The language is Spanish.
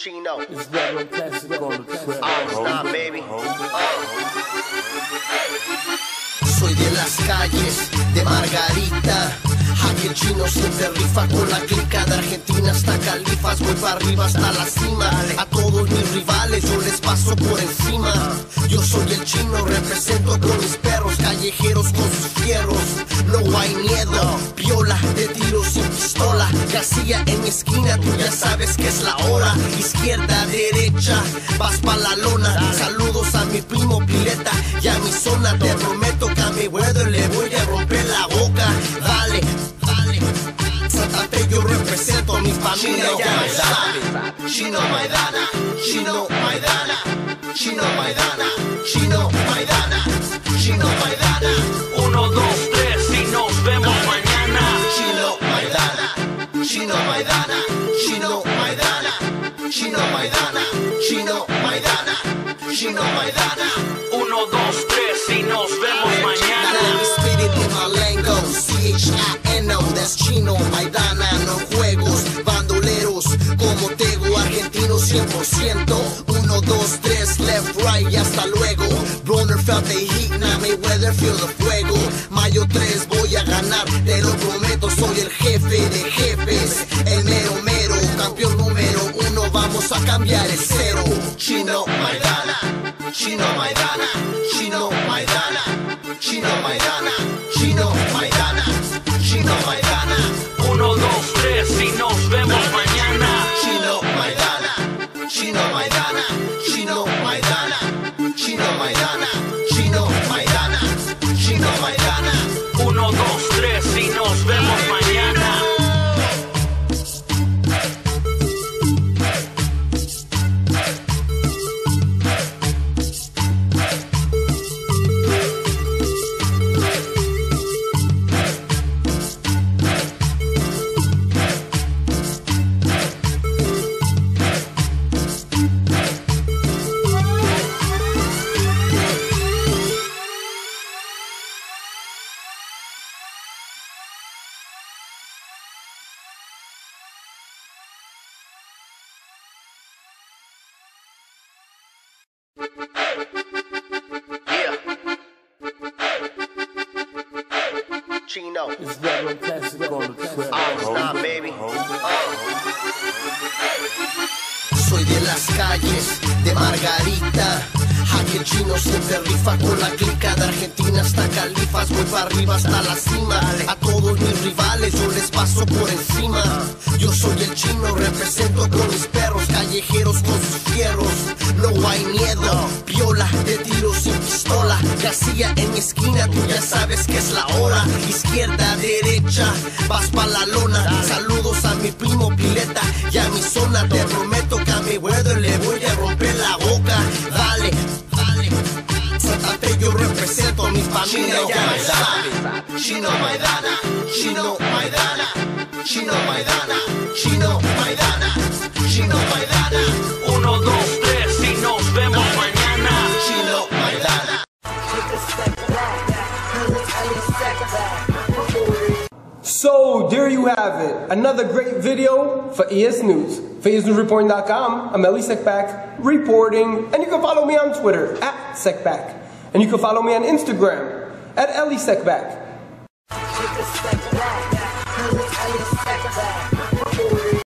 Chino. It's Rebel Classic on the track. Oh, nah, baby. Soy de las calles de Margarita. El chino siempre rifa con la clica de Argentina hasta Califas. Voy para arriba hasta la cima. A todos mis rivales yo les paso por encima. Yo soy el chino, represento con mis perros callejeros con sus fierros. No hay miedo, viola de tiro sin pistola. Casilla en mi esquina, tú ya sabes que es la hora. Izquierda, derecha, vas pa' la lona. Saludos a mi primo Pileta y a mi zona. Te prometo que a mi weather le voy a romper la boca. Represento mi familia ya. Chino Maidana, Chino Maidana, Chino Maidana, Chino Maidana, Chino Maidana. Uno, dos, tres y nos vemos mañana. Chino Maidana, Chino Maidana, Chino Maidana, Chino Maidana, Chino Maidana, Chino Maidana. Uno, dos, tres y nos vemos mañana. C-H-I-N-O, that's Chino Maidana, 100%, 1, 2, 3, left, right y hasta luego, Brunner felt the heat, now Mayweather feel the fuego, Mayo 3 voy a ganar, te lo prometo, soy el jefe de jefes, el mero mero, campeón número uno, vamos a cambiar el cero, Chino Maidana, Chino Maidana, Chino Maidana, Chino Maidana, Chino Maidana, Chino Maidana, Chino Maidana, Chino Chino. It's Rebel Classic on the track. Oh, nah, baby. Soy de las calles de Margarita. El chino siempre rifa con la clica de Argentina hasta Califas. Voy para arriba hasta la cima. A todos mis rivales yo les paso por encima. Yo soy el chino, represento con mis perros callejeros con sus fierros. No hay miedo, viola de tiro sin pistola. Casilla en mi esquina, tú ya sabes que es la hora. Izquierda, derecha, vas pa' la lona. Saludos a mi primo Pileta y a mi zona. Te prometo que a mi weather le voy Mi familia. Chino Maidana, Chino Maidana, Chino Maidana, Chino Maidana, Chino Maidana, Uno, dos, tres y nos vemos mañana. Chino Maidana. So there you have it. Another great video for ES News. For ESNewsReporting.com, I'm Ellie Secback reporting, and you can follow me on Twitter at Sekback. And you can follow me on Instagram at Ellie Sekback.